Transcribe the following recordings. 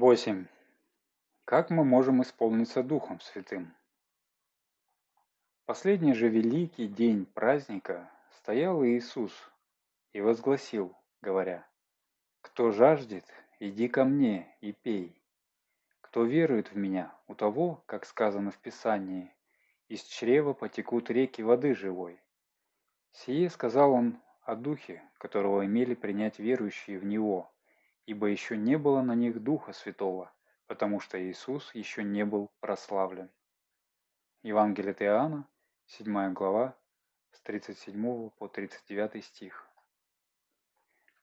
Восемь. Как мы можем исполниться Духом Святым? Последний же великий день праздника стоял Иисус и возгласил, говоря, «Кто жаждет, иди ко мне и пей. Кто верует в Меня, у того, как сказано в Писании, из чрева потекут реки воды живой». Сие сказал Он о Духе, которого имели принять верующие в Него, ибо еще не было на них Духа Святого, потому что Иисус еще не был прославлен. Евангелие от Иоанна, 7 глава, с 37 по 39 стих.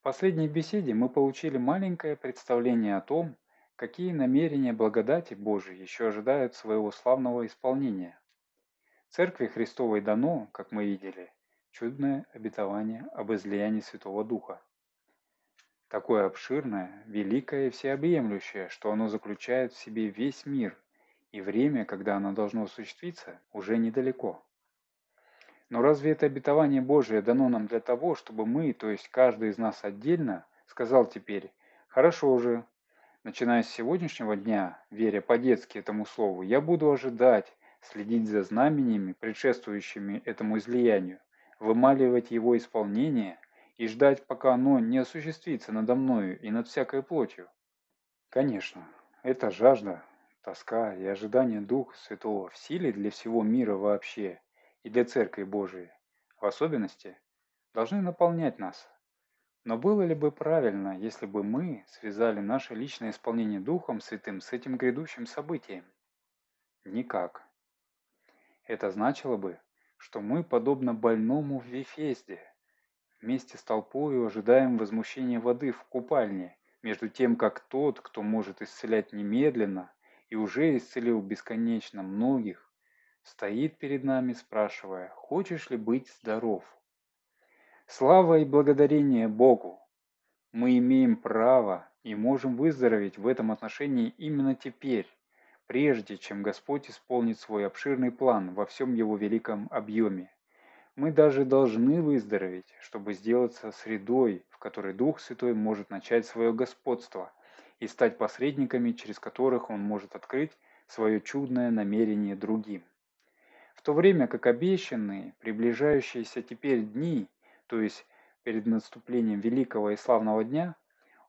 Последней беседе мы получили маленькое представление о том, какие намерения благодати Божией еще ожидают своего славного исполнения. Церкви Христовой дано, как мы видели, чудное обетование об излиянии Святого Духа такое обширное, великое и всеобъемлющее, что оно заключает в себе весь мир, и время, когда оно должно осуществиться, уже недалеко. Но разве это обетование Божие дано нам для того, чтобы мы, то есть каждый из нас отдельно, сказал теперь, хорошо уже, начиная с сегодняшнего дня, веря по-детски этому слову, я буду ожидать, следить за знамениями, предшествующими этому излиянию, вымаливать его исполнение – и ждать, пока оно не осуществится надо мною и над всякой плотью? Конечно, это жажда, тоска и ожидание Духа Святого в силе для всего мира вообще и для Церкви Божией, в особенности, должны наполнять нас. Но было ли бы правильно, если бы мы связали наше личное исполнение Духом Святым с этим грядущим событием? Никак. Это значило бы, что мы, подобно больному в Вифезде, Вместе с толпою ожидаем возмущения воды в купальне, между тем, как тот, кто может исцелять немедленно и уже исцелил бесконечно многих, стоит перед нами, спрашивая, хочешь ли быть здоров? Слава и благодарение Богу! Мы имеем право и можем выздороветь в этом отношении именно теперь, прежде чем Господь исполнит свой обширный план во всем его великом объеме. Мы даже должны выздороветь, чтобы сделаться средой, в которой Дух Святой может начать свое господство и стать посредниками, через которых Он может открыть свое чудное намерение другим. То время как обещанные, приближающиеся теперь дни, то есть перед наступлением великого и славного дня,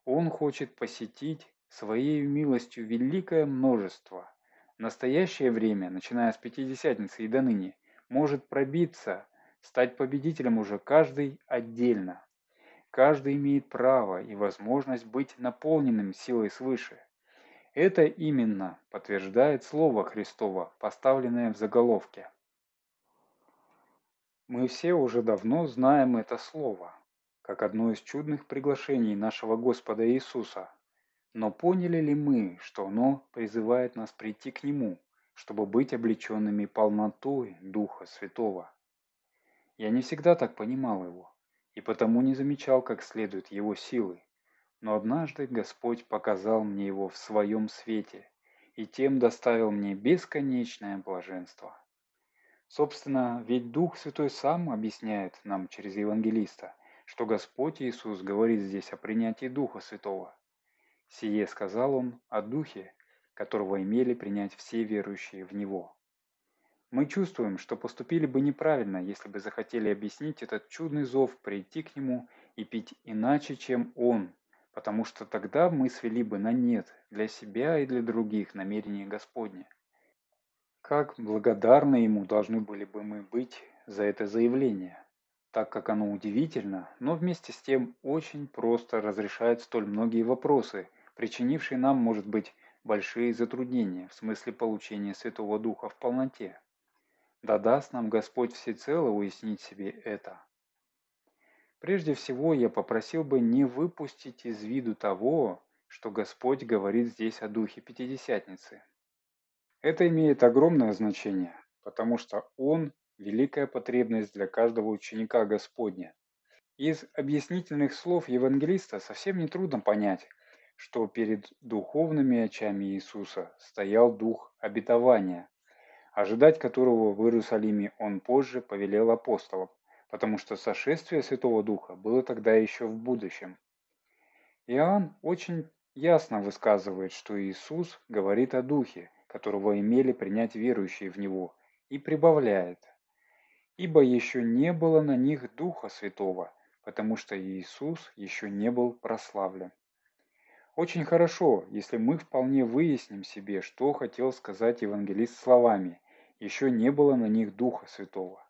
Он хочет посетить Своей милостью великое множество. Настоящее время, начиная с Пятидесятницы и до ныне, может пробиться стать победителем уже каждый отдельно. Каждый имеет право и возможность быть наполненным силой свыше. Это именно подтверждает Слово Христово, поставленное в заголовке. Мы все уже давно знаем это Слово, как одно из чудных приглашений нашего Господа Иисуса. Но поняли ли мы, что оно призывает нас прийти к Нему, чтобы быть облеченными полнотой Духа Святого? Я не всегда так понимал его, и потому не замечал как следует его силы. Но однажды Господь показал мне его в своем свете, и тем доставил мне бесконечное блаженство. Собственно, ведь Дух Святой сам объясняет нам через евангелиста, что Господь Иисус говорит здесь о принятии Духа Святого. Сие сказал Он о Духе, которого имели принять все верующие в Него. Мы чувствуем, что поступили бы неправильно, если бы захотели объяснить этот чудный зов, прийти к нему и пить иначе, чем он, потому что тогда мы свели бы на нет для себя и для других намерения Господне. Как благодарны ему должны были бы мы быть за это заявление, так как оно удивительно, но вместе с тем очень просто разрешает столь многие вопросы, причинившие нам, может быть, большие затруднения в смысле получения Святого Духа в полноте. Да даст нам Господь всецело уяснить себе это. Прежде всего я попросил бы не выпустить из виду того, что Господь говорит здесь о Духе Пятидесятницы. Это имеет огромное значение, потому что Он – великая потребность для каждого ученика Господня. Из объяснительных слов евангелиста совсем нетрудно понять, что перед духовными очами Иисуса стоял дух обетования, ожидать которого в Иерусалиме он позже повелел апостолам, потому что сошествие Святого Духа было тогда еще в будущем. Иоанн очень ясно высказывает, что Иисус говорит о Духе, которого имели принять верующие в Него, и прибавляет. «Ибо еще не было на них Духа Святого, потому что Иисус еще не был прославлен». Очень хорошо, если мы вполне выясним себе, что хотел сказать евангелист словами «еще не было на них Духа Святого».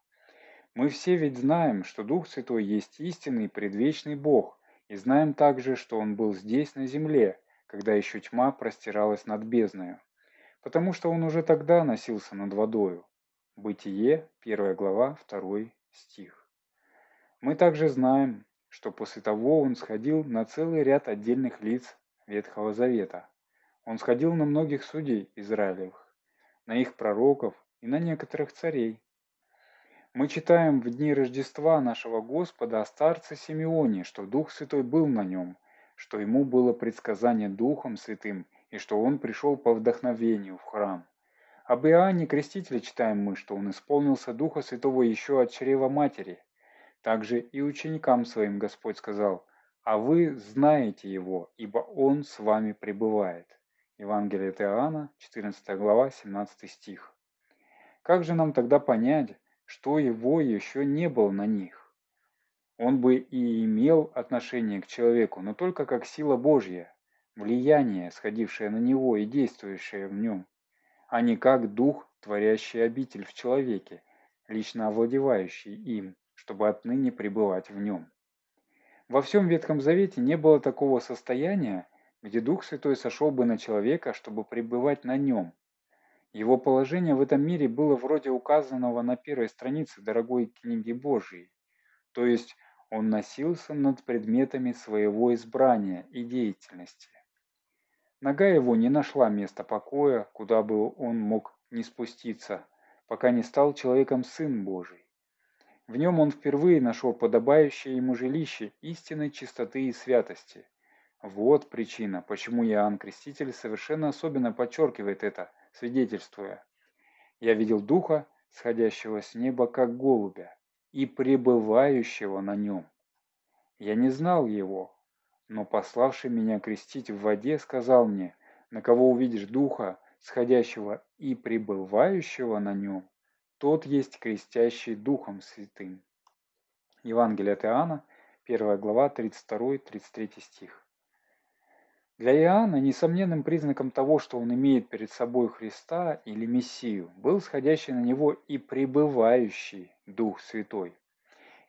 Мы все ведь знаем, что Дух Святой есть истинный предвечный Бог, и знаем также, что Он был здесь, на земле, когда еще тьма простиралась над бездною, потому что Он уже тогда носился над водою. Бытие, 1 глава, 2 стих. Мы также знаем, что после того Он сходил на целый ряд отдельных лиц Ветхого Завета. Он сходил на многих судей Израилевых, на их пророков и на некоторых царей. Мы читаем в дни Рождества нашего Господа о старце Симеоне, что Дух Святой был на нем, что ему было предсказание Духом Святым и что он пришел по вдохновению в храм. Об Иоанне Крестителе читаем мы, что он исполнился Духа Святого еще от чрева матери. Также и ученикам своим Господь сказал, а вы знаете его, ибо он с вами пребывает. Евангелие от Иоанна, 14 глава, 17 стих. Как же нам тогда понять, что его еще не было на них? Он бы и имел отношение к человеку, но только как сила Божья, влияние, сходившее на него и действующее в нем, а не как дух, творящий обитель в человеке, лично овладевающий им, чтобы отныне пребывать в нем. Во всем Ветхом Завете не было такого состояния, где Дух Святой сошел бы на человека, чтобы пребывать на нем. Его положение в этом мире было вроде указанного на первой странице дорогой книги Божией, то есть он носился над предметами своего избрания и деятельности. Нога его не нашла места покоя, куда бы он мог не спуститься, пока не стал человеком Сын Божий. В нем он впервые нашел подобающее ему жилище истинной чистоты и святости. Вот причина, почему Иоанн Креститель совершенно особенно подчеркивает это, свидетельствуя. «Я видел Духа, сходящего с неба, как голубя, и пребывающего на нем. Я не знал его, но пославший меня крестить в воде сказал мне, на кого увидишь Духа, сходящего и пребывающего на нем, тот есть крестящий Духом Святым. Евангелие от Иоанна, 1 глава, 32-33 стих. Для Иоанна несомненным признаком того, что он имеет перед собой Христа или Мессию, был сходящий на него и пребывающий Дух Святой.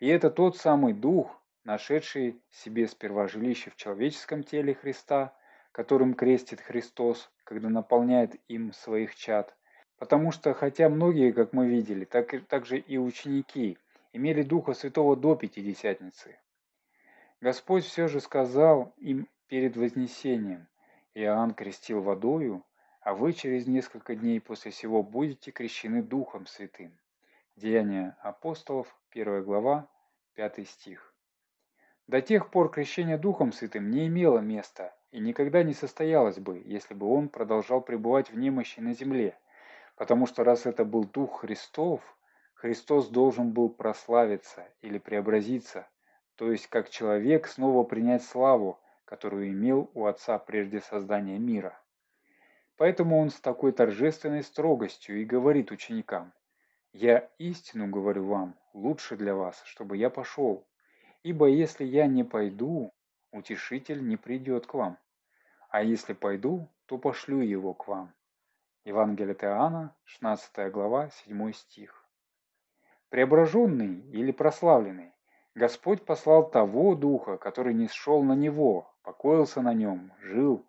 И это тот самый Дух, нашедший себе сперва жилище в человеческом теле Христа, которым крестит Христос, когда наполняет им своих чад, Потому что, хотя многие, как мы видели, так, так же и ученики, имели Духа Святого до Пятидесятницы, Господь все же сказал им перед Вознесением, Иоанн крестил водою, а вы через несколько дней после сего будете крещены Духом Святым. Деяния апостолов, 1 глава, 5 стих. До тех пор крещение Духом Святым не имело места и никогда не состоялось бы, если бы он продолжал пребывать в немощи на земле – Потому что раз это был Дух Христов, Христос должен был прославиться или преобразиться, то есть как человек снова принять славу, которую имел у Отца прежде создания мира. Поэтому он с такой торжественной строгостью и говорит ученикам, «Я истину говорю вам, лучше для вас, чтобы я пошел, ибо если я не пойду, утешитель не придет к вам, а если пойду, то пошлю его к вам». Евангелие от Иоанна, 16 глава, 7 стих. Преображенный или прославленный, Господь послал того Духа, который не сшел на Него, покоился на Нем, жил,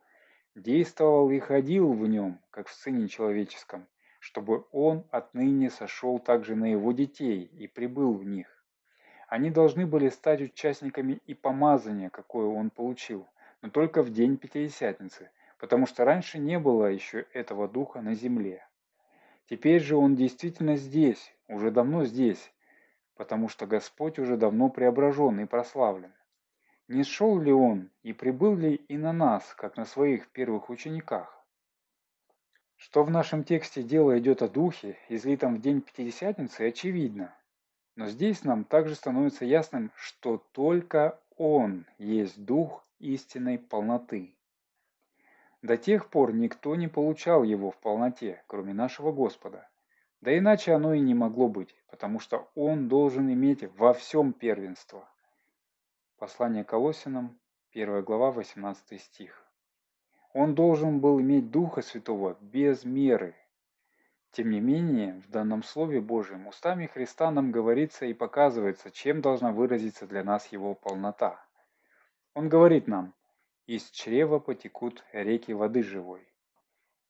действовал и ходил в Нем, как в Сыне Человеческом, чтобы Он отныне сошел также на Его детей и прибыл в них. Они должны были стать участниками и помазания, какое Он получил, но только в день Пятидесятницы – потому что раньше не было еще этого духа на земле. Теперь же он действительно здесь, уже давно здесь, потому что Господь уже давно преображен и прославлен. Не шел ли Он и прибыл ли и на нас, как на своих первых учениках? Что в нашем тексте дело идет о Духе, излитом в день Пятидесятницы, очевидно. Но здесь нам также становится ясным, что только Он есть Дух истинной полноты. До тех пор никто не получал его в полноте, кроме нашего Господа. Да иначе оно и не могло быть, потому что Он должен иметь во всем первенство. Послание Колосинам, 1 глава, 18 стих. Он должен был иметь Духа Святого без меры. Тем не менее, в данном Слове Божьем устами Христа нам говорится и показывается, чем должна выразиться для нас Его полнота. Он говорит нам, из чрева потекут реки воды живой.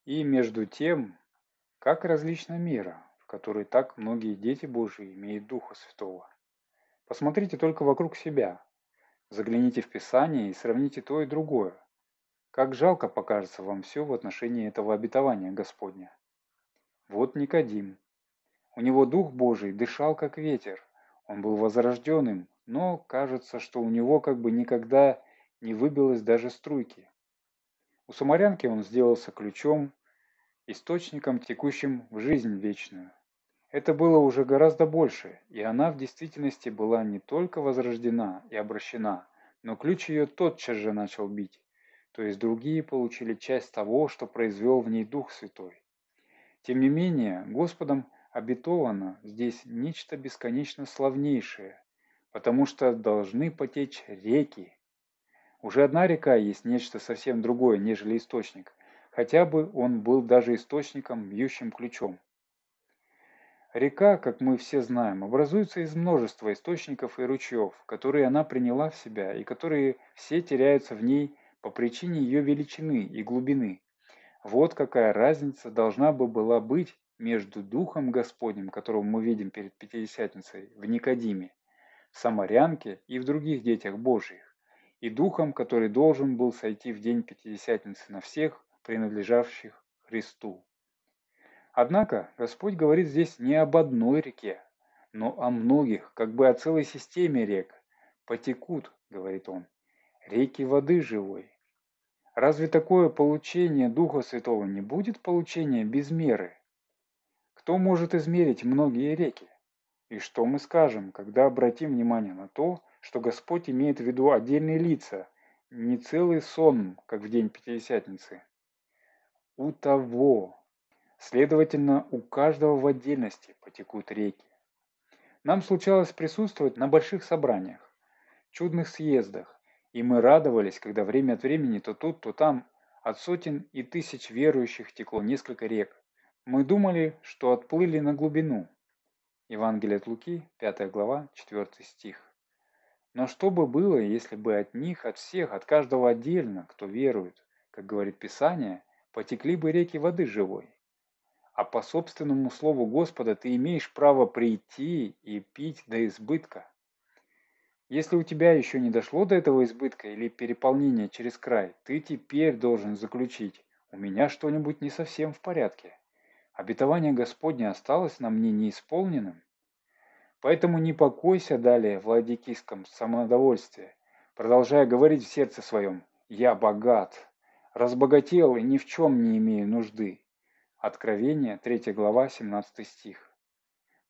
И между тем, как различна мера, в которой так многие дети Божьи имеют Духа Святого. Посмотрите только вокруг себя, загляните в Писание и сравните то и другое. Как жалко покажется вам все в отношении этого обетования Господня. Вот Никодим. У него Дух Божий дышал как ветер, он был возрожденным, но кажется, что у него как бы никогда не выбилось даже струйки. У самарянки он сделался ключом, источником, текущим в жизнь вечную. Это было уже гораздо больше, и она в действительности была не только возрождена и обращена, но ключ ее тотчас же начал бить, то есть другие получили часть того, что произвел в ней Дух Святой. Тем не менее, Господом обетовано здесь нечто бесконечно славнейшее, потому что должны потечь реки, уже одна река есть нечто совсем другое, нежели источник, хотя бы он был даже источником, бьющим ключом. Река, как мы все знаем, образуется из множества источников и ручьев, которые она приняла в себя и которые все теряются в ней по причине ее величины и глубины. Вот какая разница должна бы была быть между Духом Господним, которого мы видим перед Пятидесятницей, в Никодиме, в Самарянке и в других детях Божьих и Духом, который должен был сойти в день Пятидесятницы на всех, принадлежавших Христу. Однако Господь говорит здесь не об одной реке, но о многих, как бы о целой системе рек. «Потекут», — говорит он, — «реки воды живой». Разве такое получение Духа Святого не будет получение без меры? Кто может измерить многие реки? И что мы скажем, когда обратим внимание на то, что Господь имеет в виду отдельные лица, не целый сон, как в день Пятидесятницы. У того, следовательно, у каждого в отдельности потекут реки. Нам случалось присутствовать на больших собраниях, чудных съездах, и мы радовались, когда время от времени то тут, то там от сотен и тысяч верующих текло несколько рек. Мы думали, что отплыли на глубину. Евангелие от Луки, 5 глава, 4 стих. Но что бы было, если бы от них, от всех, от каждого отдельно, кто верует, как говорит Писание, потекли бы реки воды живой? А по собственному слову Господа ты имеешь право прийти и пить до избытка. Если у тебя еще не дошло до этого избытка или переполнения через край, ты теперь должен заключить, у меня что-нибудь не совсем в порядке. Обетование Господне осталось на мне неисполненным. Поэтому не покойся далее в ладикийском самодовольстве, продолжая говорить в сердце своем «Я богат, разбогател и ни в чем не имею нужды». Откровение, 3 глава, 17 стих.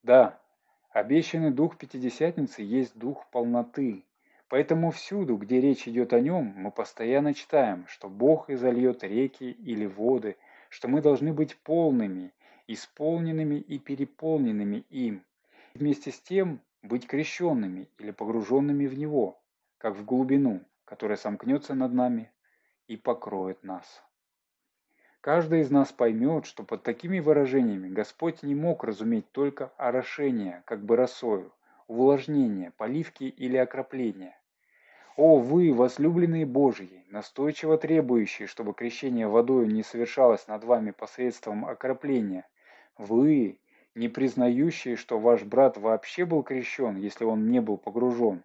Да, обещанный дух Пятидесятницы есть дух полноты, поэтому всюду, где речь идет о нем, мы постоянно читаем, что Бог изольет реки или воды, что мы должны быть полными, исполненными и переполненными им, вместе с тем быть крещенными или погруженными в Него, как в глубину, которая сомкнется над нами и покроет нас. Каждый из нас поймет, что под такими выражениями Господь не мог разуметь только орошение, как бы росою, увлажнение, поливки или окропление. О, вы, возлюбленные Божьи, настойчиво требующие, чтобы крещение водою не совершалось над вами посредством окропления, вы, не признающие, что ваш брат вообще был крещен, если он не был погружен.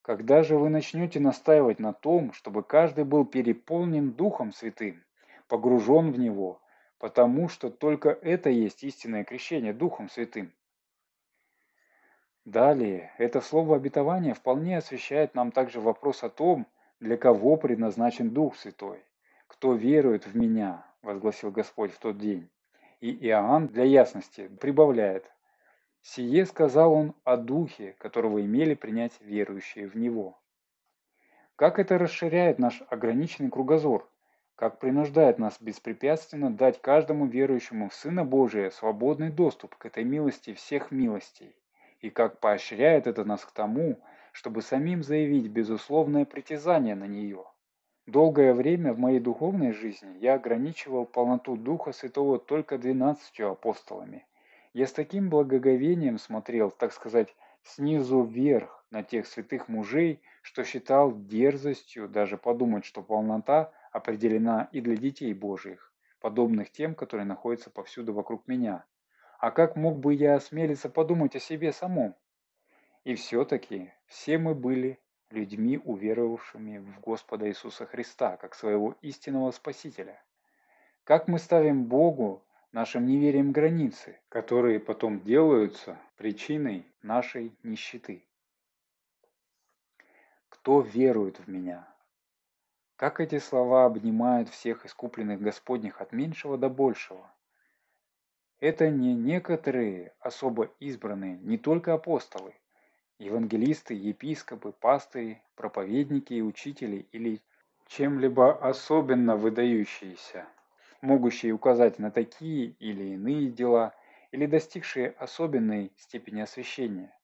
Когда же вы начнете настаивать на том, чтобы каждый был переполнен Духом Святым, погружен в Него, потому что только это есть истинное крещение Духом Святым? Далее, это слово обетования вполне освещает нам также вопрос о том, для кого предназначен Дух Святой. «Кто верует в Меня», – возгласил Господь в тот день. И Иоанн для ясности прибавляет, «Сие сказал он о Духе, которого имели принять верующие в Него». Как это расширяет наш ограниченный кругозор, как принуждает нас беспрепятственно дать каждому верующему в Сына Божия свободный доступ к этой милости всех милостей, и как поощряет это нас к тому, чтобы самим заявить безусловное притязание на нее. Долгое время в моей духовной жизни я ограничивал полноту Духа Святого только двенадцатью апостолами. Я с таким благоговением смотрел, так сказать, снизу вверх на тех святых мужей, что считал дерзостью даже подумать, что полнота определена и для детей Божьих, подобных тем, которые находятся повсюду вокруг меня. А как мог бы я осмелиться подумать о себе самом? И все-таки все мы были людьми, уверовавшими в Господа Иисуса Христа, как своего истинного Спасителя. Как мы ставим Богу нашим неверием границы, которые потом делаются причиной нашей нищеты. Кто верует в меня? Как эти слова обнимают всех искупленных Господних от меньшего до большего? Это не некоторые особо избранные, не только апостолы, евангелисты, епископы, пастыри, проповедники и учители или чем-либо особенно выдающиеся, могущие указать на такие или иные дела, или достигшие особенной степени освящения,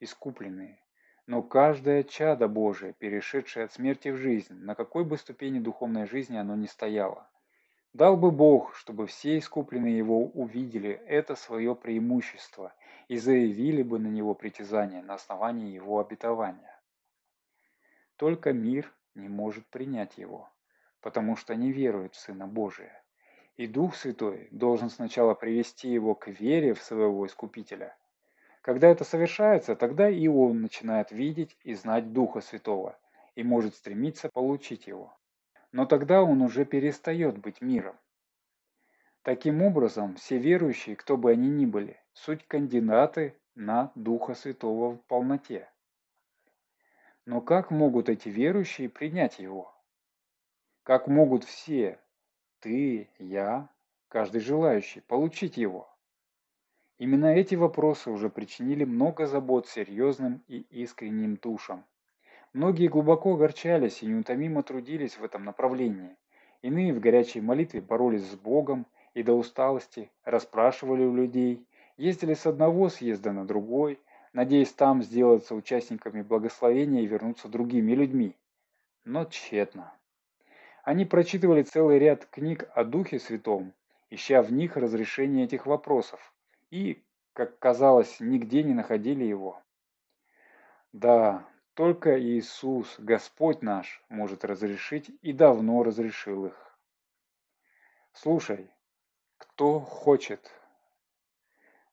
искупленные. Но каждое чадо Божие, перешедшее от смерти в жизнь, на какой бы ступени духовной жизни оно ни стояло, дал бы Бог, чтобы все искупленные Его увидели это свое преимущество и заявили бы на него притязание на основании его обетования. Только мир не может принять его, потому что не верует в Сына Божия. И Дух Святой должен сначала привести его к вере в своего Искупителя. Когда это совершается, тогда и он начинает видеть и знать Духа Святого и может стремиться получить его. Но тогда он уже перестает быть миром. Таким образом, все верующие, кто бы они ни были, суть кандидаты на Духа Святого в полноте. Но как могут эти верующие принять Его? Как могут все, ты, я, каждый желающий, получить Его? Именно эти вопросы уже причинили много забот серьезным и искренним душам. Многие глубоко огорчались и неутомимо трудились в этом направлении. Иные в горячей молитве боролись с Богом и до усталости расспрашивали у людей, Ездили с одного съезда на другой, надеясь там сделаться участниками благословения и вернуться другими людьми. Но тщетно. Они прочитывали целый ряд книг о Духе Святом, ища в них разрешение этих вопросов, и, как казалось, нигде не находили его. Да, только Иисус, Господь наш, может разрешить и давно разрешил их. Слушай, кто хочет,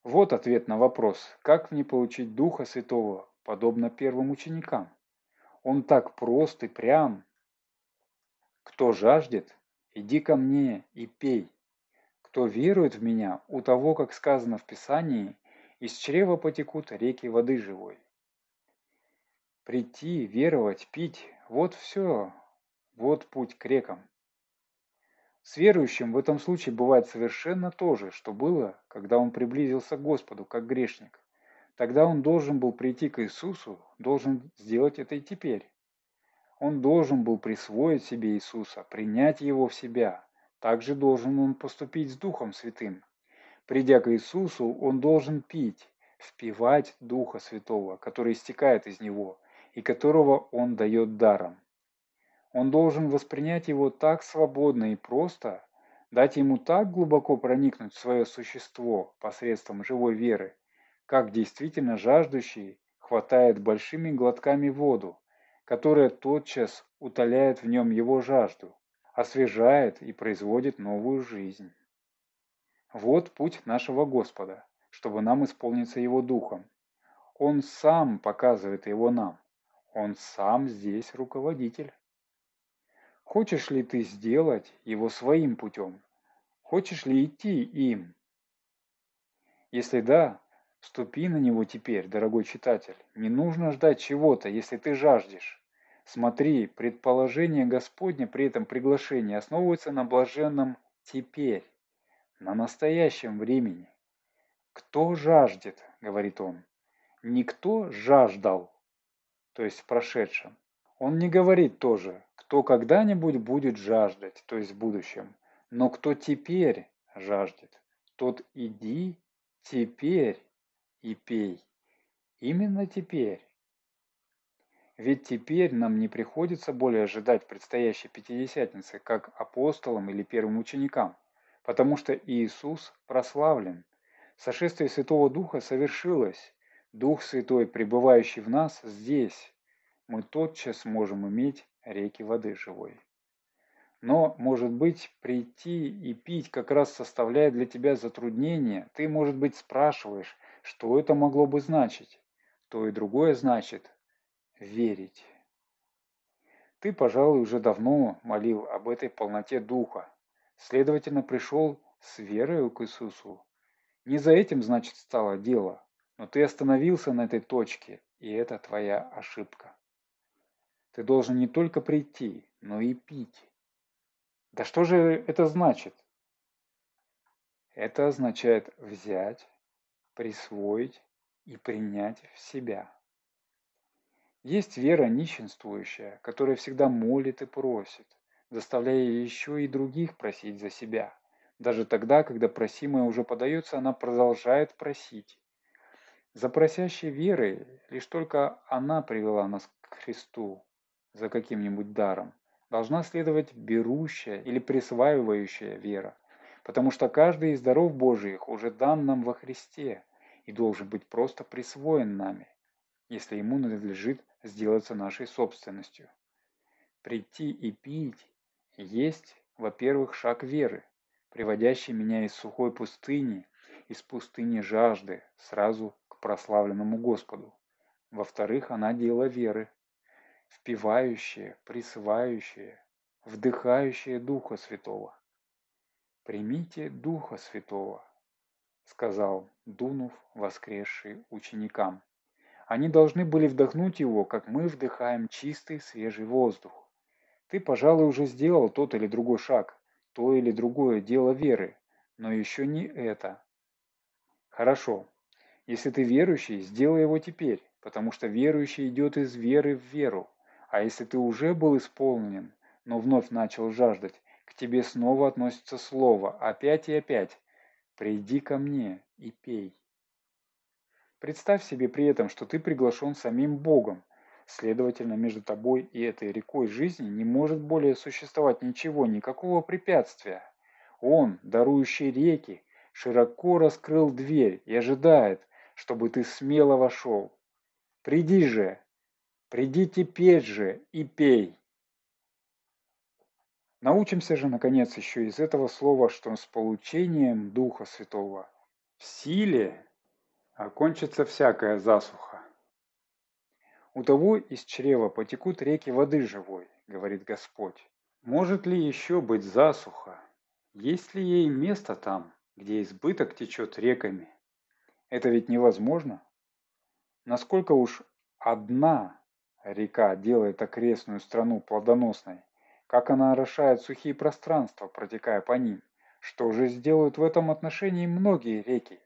вот ответ на вопрос, как мне получить Духа Святого, подобно первым ученикам. Он так прост и прям. Кто жаждет, иди ко мне и пей. Кто верует в меня, у того, как сказано в Писании, из чрева потекут реки воды живой. Прийти, веровать, пить – вот все, вот путь к рекам. С верующим в этом случае бывает совершенно то же, что было, когда он приблизился к Господу, как грешник. Тогда он должен был прийти к Иисусу, должен сделать это и теперь. Он должен был присвоить себе Иисуса, принять Его в себя. Также должен он поступить с Духом Святым. Придя к Иисусу, он должен пить, впивать Духа Святого, который истекает из Него, и которого он дает даром. Он должен воспринять его так свободно и просто, дать ему так глубоко проникнуть в свое существо посредством живой веры, как действительно жаждущий хватает большими глотками воду, которая тотчас утоляет в нем его жажду, освежает и производит новую жизнь. Вот путь нашего Господа, чтобы нам исполниться Его Духом. Он сам показывает его нам. Он сам здесь руководитель. Хочешь ли ты сделать его своим путем? Хочешь ли идти им? Если да, Ступи на него теперь, дорогой читатель. Не нужно ждать чего-то, если ты жаждешь. Смотри, предположение Господня при этом приглашении основывается на блаженном «теперь», на настоящем времени. «Кто жаждет?» — говорит он. «Никто жаждал», то есть в прошедшем. Он не говорит тоже, кто когда-нибудь будет жаждать, то есть в будущем, но кто теперь жаждет, тот иди теперь и пей. Именно теперь. Ведь теперь нам не приходится более ожидать предстоящей Пятидесятницы, как апостолам или первым ученикам, потому что Иисус прославлен. Сошествие Святого Духа совершилось. Дух Святой, пребывающий в нас, здесь. Мы тотчас можем иметь реки воды живой. Но, может быть, прийти и пить как раз составляет для тебя затруднение. Ты, может быть, спрашиваешь, что это могло бы значить. То и другое значит верить. Ты, пожалуй, уже давно молил об этой полноте духа. Следовательно, пришел с верой к Иисусу. Не за этим, значит, стало дело, но ты остановился на этой точке, и это твоя ошибка. Ты должен не только прийти, но и пить. Да что же это значит? Это означает взять, присвоить и принять в себя. Есть вера нищенствующая, которая всегда молит и просит, заставляя еще и других просить за себя. Даже тогда, когда просимое уже подается, она продолжает просить. За просящей верой лишь только она привела нас к Христу за каким-нибудь даром. Должна следовать берущая или присваивающая вера, потому что каждый из даров Божиих уже дан нам во Христе и должен быть просто присвоен нами, если ему надлежит сделаться нашей собственностью. Прийти и пить есть, во-первых, шаг веры, приводящий меня из сухой пустыни, из пустыни жажды, сразу к прославленному Господу. Во-вторых, она дело веры, впивающее, присвающее, вдыхающее Духа Святого. «Примите Духа Святого», — сказал Дунув, воскресший ученикам. Они должны были вдохнуть его, как мы вдыхаем чистый свежий воздух. Ты, пожалуй, уже сделал тот или другой шаг, то или другое дело веры, но еще не это. Хорошо. Если ты верующий, сделай его теперь, потому что верующий идет из веры в веру. А если ты уже был исполнен, но вновь начал жаждать, к тебе снова относится слово, опять и опять. «Приди ко мне и пей». Представь себе при этом, что ты приглашен самим Богом. Следовательно, между тобой и этой рекой жизни не может более существовать ничего, никакого препятствия. Он, дарующий реки, широко раскрыл дверь и ожидает, чтобы ты смело вошел. Приди же, приди теперь же и пей. Научимся же, наконец, еще из этого слова, что с получением Духа Святого в силе окончится всякая засуха. У того из чрева потекут реки воды живой, говорит Господь. Может ли еще быть засуха? Есть ли ей место там, где избыток течет реками? Это ведь невозможно. Насколько уж одна река делает окрестную страну плодоносной, как она орошает сухие пространства, протекая по ним, что же сделают в этом отношении многие реки?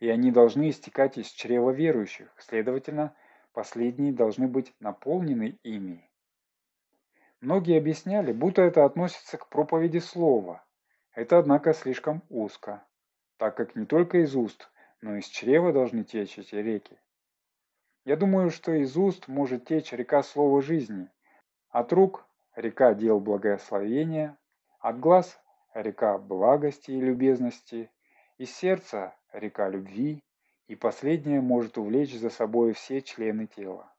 И они должны истекать из чрева верующих, следовательно, последние должны быть наполнены ими. Многие объясняли, будто это относится к проповеди слова. Это, однако, слишком узко, так как не только из уст, но и из чрева должны течь эти реки. Я думаю, что из уст может течь река слова жизни, от рук – река дел благословения, от глаз – река благости и любезности, из сердца река любви, и последняя может увлечь за собой все члены тела.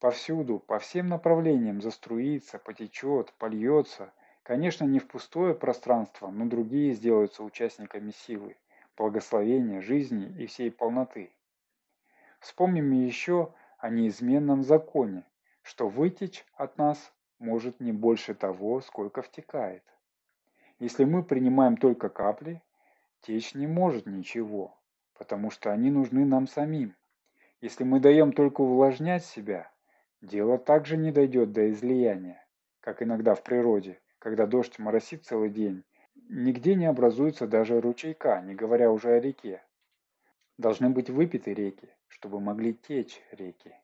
Повсюду, по всем направлениям заструится, потечет, польется, конечно, не в пустое пространство, но другие сделаются участниками силы, благословения, жизни и всей полноты. Вспомним еще о неизменном законе, что вытечь от нас может не больше того, сколько втекает. Если мы принимаем только капли, течь не может ничего, потому что они нужны нам самим. Если мы даем только увлажнять себя, дело также не дойдет до излияния, как иногда в природе, когда дождь моросит целый день, нигде не образуется даже ручейка, не говоря уже о реке. Должны быть выпиты реки, чтобы могли течь реки.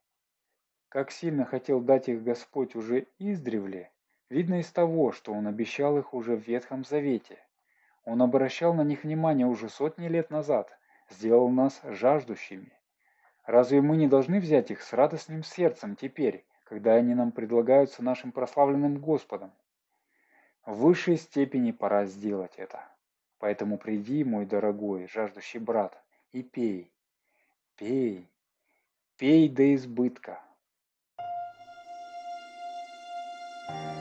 Как сильно хотел дать их Господь уже издревле, видно из того, что Он обещал их уже в Ветхом Завете. Он обращал на них внимание уже сотни лет назад, сделал нас жаждущими. Разве мы не должны взять их с радостным сердцем теперь, когда они нам предлагаются нашим прославленным Господом? В высшей степени пора сделать это. Поэтому приди, мой дорогой, жаждущий брат, и пей. Пей, пей до избытка. Thank you.